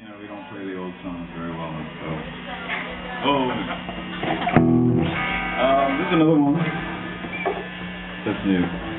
you know, we don't play the old songs very well, so. Oh. Um, this is another one. That's new.